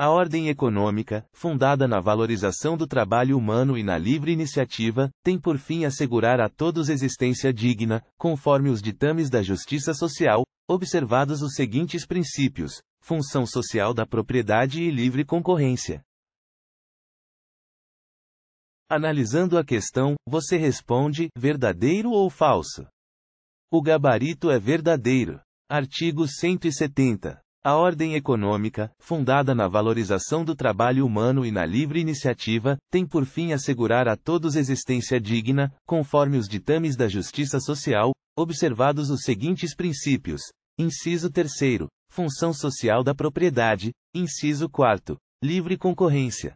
A ordem econômica, fundada na valorização do trabalho humano e na livre iniciativa, tem por fim assegurar a todos existência digna, conforme os ditames da justiça social, observados os seguintes princípios: função social da propriedade e livre concorrência. Analisando a questão, você responde: verdadeiro ou falso? O gabarito é verdadeiro. Artigo 170. A ordem econômica, fundada na valorização do trabalho humano e na livre iniciativa, tem por fim assegurar a todos existência digna, conforme os ditames da justiça social, observados os seguintes princípios. Inciso 3. Função social da propriedade. Inciso 4. Livre concorrência.